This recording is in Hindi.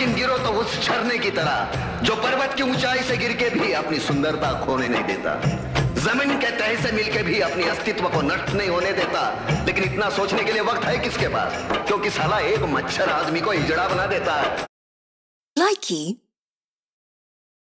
तो उस झरने की तरह, जो पर्वत की ऊंचाई से गिर के भी अपनी सुंदरता खोने नहीं देता। ज़मीन के तह से मिलके भी अपनी अस्तित्व को नष्ट नहीं होने देता। लेकिन इतना सोचने के लिए वक्त है किसके पास? क्योंकि साला एक मच्छर आदमी को हिजड़ा बना देता है। Likey